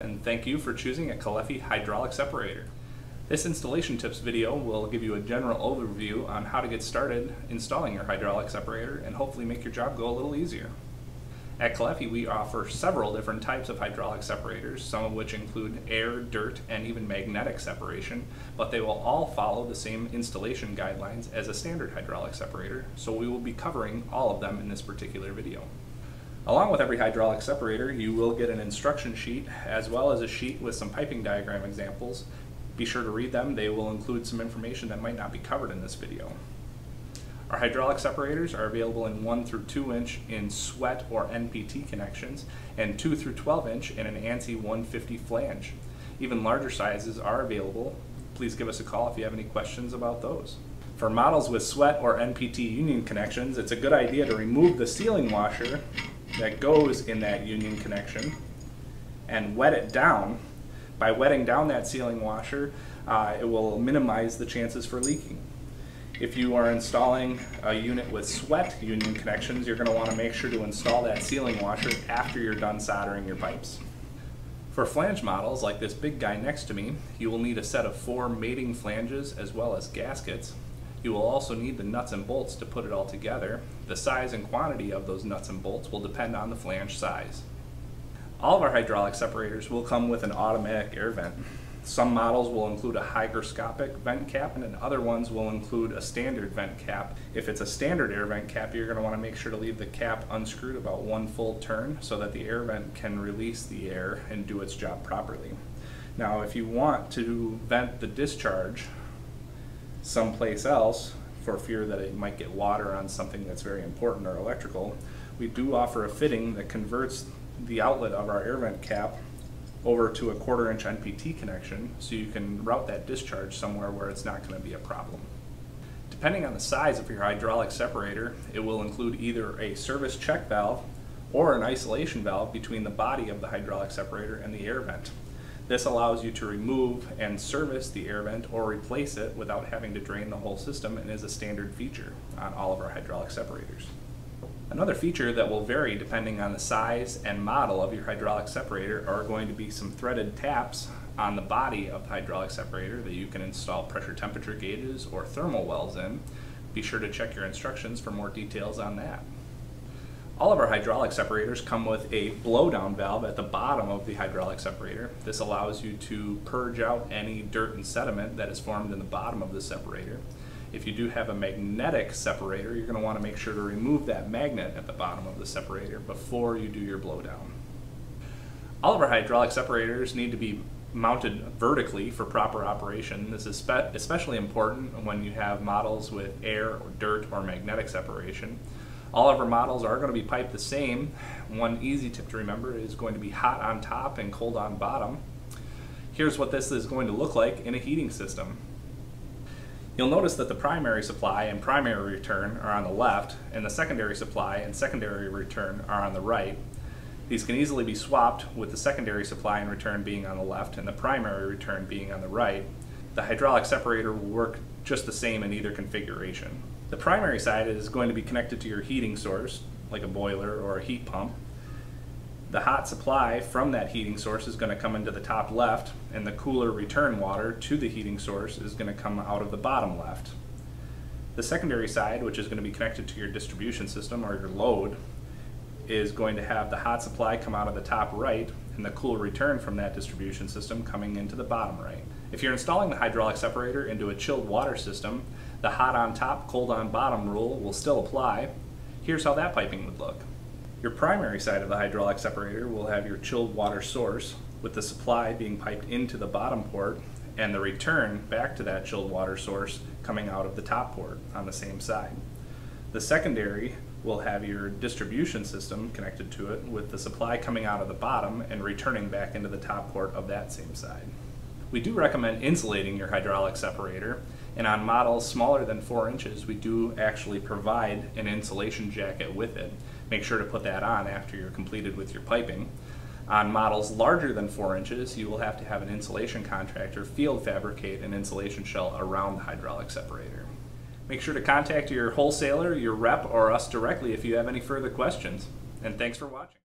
and thank you for choosing a Caleffi hydraulic separator. This installation tips video will give you a general overview on how to get started installing your hydraulic separator and hopefully make your job go a little easier. At Caleffi we offer several different types of hydraulic separators, some of which include air, dirt, and even magnetic separation, but they will all follow the same installation guidelines as a standard hydraulic separator, so we will be covering all of them in this particular video. Along with every hydraulic separator, you will get an instruction sheet as well as a sheet with some piping diagram examples. Be sure to read them, they will include some information that might not be covered in this video. Our hydraulic separators are available in 1 through 2 inch in sweat or NPT connections and 2 through 12 inch in an ANSI 150 flange. Even larger sizes are available. Please give us a call if you have any questions about those. For models with sweat or NPT union connections, it's a good idea to remove the sealing washer that goes in that union connection and wet it down. By wetting down that sealing washer, uh, it will minimize the chances for leaking. If you are installing a unit with sweat union connections, you're going to want to make sure to install that sealing washer after you're done soldering your pipes. For flange models, like this big guy next to me, you will need a set of four mating flanges as well as gaskets. You will also need the nuts and bolts to put it all together. The size and quantity of those nuts and bolts will depend on the flange size. All of our hydraulic separators will come with an automatic air vent. Some models will include a hygroscopic vent cap and other ones will include a standard vent cap. If it's a standard air vent cap, you're going to want to make sure to leave the cap unscrewed about one full turn so that the air vent can release the air and do its job properly. Now if you want to vent the discharge someplace else for fear that it might get water on something that's very important or electrical, we do offer a fitting that converts the outlet of our air vent cap over to a quarter inch NPT connection so you can route that discharge somewhere where it's not going to be a problem. Depending on the size of your hydraulic separator, it will include either a service check valve or an isolation valve between the body of the hydraulic separator and the air vent. This allows you to remove and service the air vent or replace it without having to drain the whole system and is a standard feature on all of our hydraulic separators. Another feature that will vary depending on the size and model of your hydraulic separator are going to be some threaded taps on the body of the hydraulic separator that you can install pressure temperature gauges or thermal wells in. Be sure to check your instructions for more details on that. All of our hydraulic separators come with a blowdown valve at the bottom of the hydraulic separator. This allows you to purge out any dirt and sediment that is formed in the bottom of the separator. If you do have a magnetic separator, you're going to want to make sure to remove that magnet at the bottom of the separator before you do your blowdown. All of our hydraulic separators need to be mounted vertically for proper operation. This is especially important when you have models with air or dirt or magnetic separation. All of our models are going to be piped the same. One easy tip to remember is going to be hot on top and cold on bottom. Here's what this is going to look like in a heating system. You'll notice that the primary supply and primary return are on the left, and the secondary supply and secondary return are on the right. These can easily be swapped with the secondary supply and return being on the left and the primary return being on the right. The hydraulic separator will work just the same in either configuration. The primary side is going to be connected to your heating source, like a boiler or a heat pump. The hot supply from that heating source is going to come into the top left, and the cooler return water to the heating source is going to come out of the bottom left. The secondary side, which is going to be connected to your distribution system or your load, is going to have the hot supply come out of the top right and the cool return from that distribution system coming into the bottom right. If you're installing the hydraulic separator into a chilled water system, the hot on top, cold on bottom rule will still apply. Here's how that piping would look. Your primary side of the hydraulic separator will have your chilled water source with the supply being piped into the bottom port and the return back to that chilled water source coming out of the top port on the same side. The secondary will have your distribution system connected to it with the supply coming out of the bottom and returning back into the top port of that same side. We do recommend insulating your hydraulic separator and on models smaller than 4 inches we do actually provide an insulation jacket with it. Make sure to put that on after you're completed with your piping. On models larger than 4 inches you will have to have an insulation contractor field fabricate an insulation shell around the hydraulic separator. Make sure to contact your wholesaler, your rep, or us directly if you have any further questions. And thanks for watching.